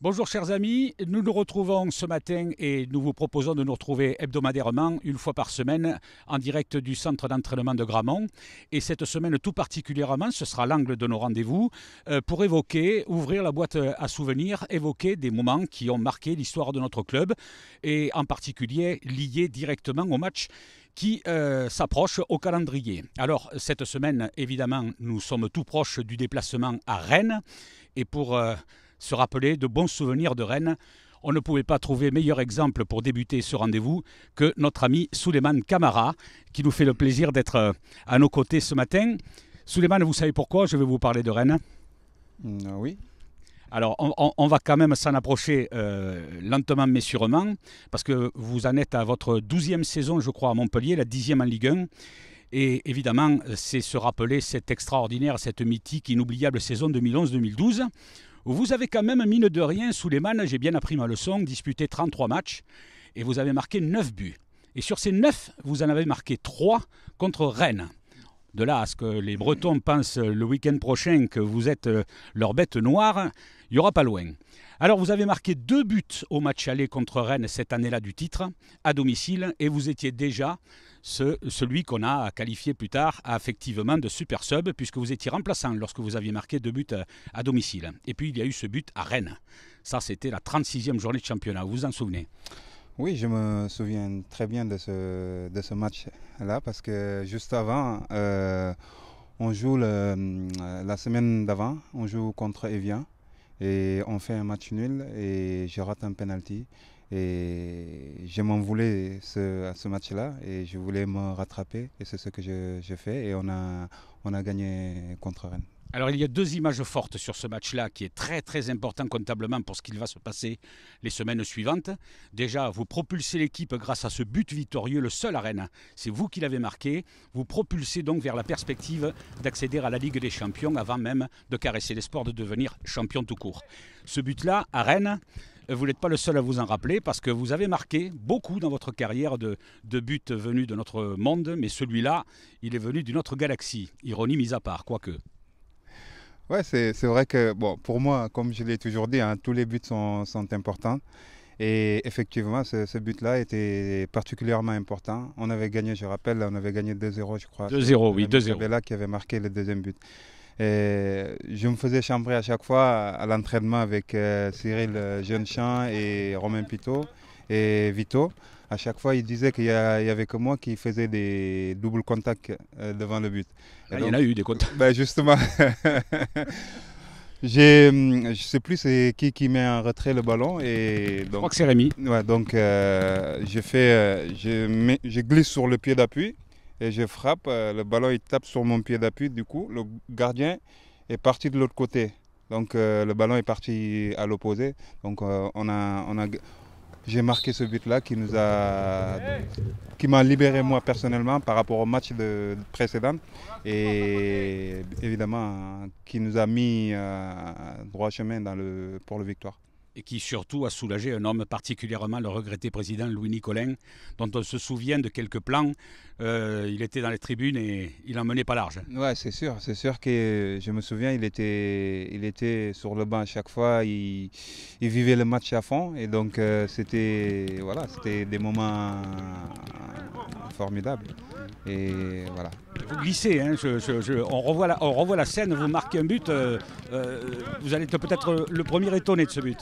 Bonjour chers amis, nous nous retrouvons ce matin et nous vous proposons de nous retrouver hebdomadairement, une fois par semaine, en direct du centre d'entraînement de Gramont. Et cette semaine tout particulièrement, ce sera l'angle de nos rendez-vous, euh, pour évoquer, ouvrir la boîte à souvenirs, évoquer des moments qui ont marqué l'histoire de notre club, et en particulier liés directement au match qui euh, s'approche au calendrier. Alors cette semaine, évidemment, nous sommes tout proches du déplacement à Rennes. Et pour... Euh, se rappeler de bons souvenirs de Rennes. On ne pouvait pas trouver meilleur exemple pour débuter ce rendez-vous que notre ami Souleymane Camara, qui nous fait le plaisir d'être euh, à nos côtés ce matin. Souleymane, vous savez pourquoi je vais vous parler de Rennes? Mm, Oui. Alors, on, va quand même s'en approcher euh, lentement mais sûrement, parce que vous en êtes à votre douzième saison, je crois, à Montpellier, la dixième en Ligue 1. Et évidemment, c'est se rappeler cette extraordinaire, cette mythique, inoubliable saison 2011-2012 vous avez quand même, mine de rien, sous les mains, j'ai bien appris ma leçon, disputé 33 matchs et vous avez marqué 9 buts. Et sur ces 9, vous en avez marqué 3 contre Rennes. De là à ce que les Bretons pensent le week-end prochain que vous êtes euh, leur bête noire, il n'y aura pas loin. Alors vous avez marqué deux buts au match aller contre Rennes cette année-là du titre, à domicile, et vous étiez déjà celui qu'on a qualifié plus tard effectivement de super sub, puisque vous étiez remplaçant lorsque vous aviez marqué deux buts euh, à, domicile. Et puis il y a eu ce but à Rennes. Ça, c'était la 36e journée de championnat. Vous vous en souvenez? Oui, je me souviens très bien de ce, de ce match-là parce que juste avant, euh, on joue euh, la semaine d'avant, on joue contre Evian et on fait un match nul et je rate un penalty. Et je m'en voulais ce, à ce match-là et je voulais me rattraper et c'est ce que j'ai fait et on a, on a gagné contre Rennes. Alors il y a deux images fortes sur ce match-là qui est très très important comptablement pour ce qu'il va se passer les semaines suivantes. Déjà, vous propulsez l'équipe grâce à ce but victorieux, le seul à Rennes. C'est vous qui l'avez marqué. Vous propulsez donc vers la perspective d'accéder à la Ligue des Champions avant même de caresser l'espoir de devenir champion tout court. Ce but-là à Rennes, vous n'êtes pas le seul à vous en rappeler parce que vous avez marqué beaucoup dans votre carrière de, buts venus de notre monde, mais celui-là, il est venu d'une autre galaxie, ironie mise à part, quoique. Ouais, c'est vrai que bon, pour moi, comme je l'ai toujours dit, hein, tous les buts sont, importants. Et effectivement, ce, but-là était particulièrement important. On avait gagné, je rappelle, on avait gagné 2-0, je crois. 2-0, oui, 2-0. là qui avait marqué le deuxième but. Et je me faisais chambrer à chaque fois à l'entraînement avec euh, Cyril Jeunechamp et Romain Pitot et Vito. À chaque fois, il disait qu'il n'y avait que moi qui faisais des doubles contacts euh, devant le but. Ah, il y en a eu des contacts. Ben justement. je ne sais plus c'est qui qui met en retrait le ballon et donc, je crois que c'est Rémi. Ouais, donc euh, je fais, je, je glisse sur le pied d'appui et je frappe. Euh, le ballon il tape sur mon pied d'appui. Du coup, le gardien est parti de l'autre côté. Donc euh, le ballon est parti à l'opposé. Donc euh, on a, on a, j'ai marqué ce but-là qui nous a, qui m'a libéré moi personnellement par rapport au match de, précédent. Et évidemment qui nous a mis droit chemin pour le victoire et qui surtout a soulagé un homme particulièrement le regretté président Louis Nicolin, dont on se souvient de quelques plans. Euh, il était dans les tribunes et il n'en menait pas large. Ouais, c'est sûr, c'est sûr que je me souviens, il était, il était sur le banc à chaque fois, il, vivait le match à fond et donc euh, c'était, voilà, c'était des moments formidables. Et voilà. Vous glissez, hein, on, revoit la, on revoit la scène, vous marquez un but, euh, vous allez être peut-être le premier étonné de ce but.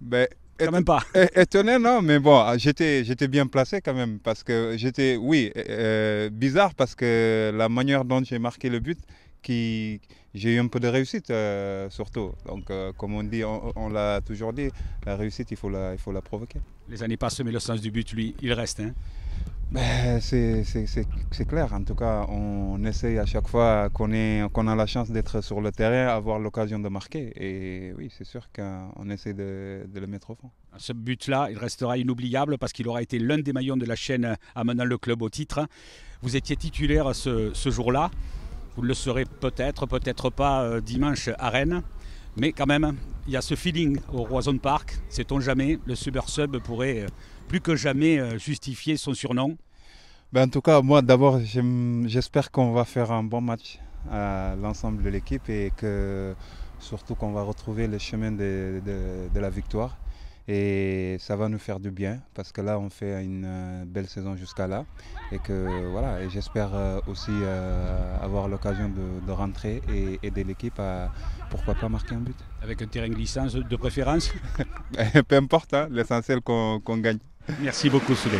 Ben, quand même pas. Étonné, non, mais bon, j'étais, j'étais bien placé quand même parce que j'étais, oui, euh, bizarre parce que la manière dont j'ai marqué le but, qui, j'ai eu un peu de réussite euh, surtout. Donc, euh, comme on dit, on, l'a toujours dit, la réussite, il faut la, il faut la provoquer. Les années passent, mais le sens du but, lui, il reste. Hein ben, c'est clair. En tout cas, on essaye à chaque fois qu'on a la chance d'être sur le terrain, avoir l'occasion de marquer. Et oui, c'est sûr qu'on essaie de, le mettre au fond. Ce but-là, il restera inoubliable parce qu'il aura été l'un des maillons de la chaîne amenant le club au titre. Vous étiez titulaire ce, ce jour-là. Vous le serez peut-être, peut-être pas euh, dimanche à Rennes. Mais quand même, il y a ce feeling au Roison Park. Sait-on jamais, le Super Sub pourrait euh, plus que jamais euh, justifier son surnom. Ben en tout cas, moi d'abord, j'espère qu'on va faire un bon match à l'ensemble de l'équipe et que surtout qu'on va retrouver le chemin de, de, la victoire. Et ça va nous faire du bien parce que là on fait une euh, belle saison jusqu'à là et que voilà et j'espère euh, aussi euh, avoir l'occasion de, rentrer et aider l'équipe à pourquoi pas marquer un but. Avec un terrain glissant de préférence Peu importe, hein, l'essentiel qu'on gagne. Merci beaucoup Souley.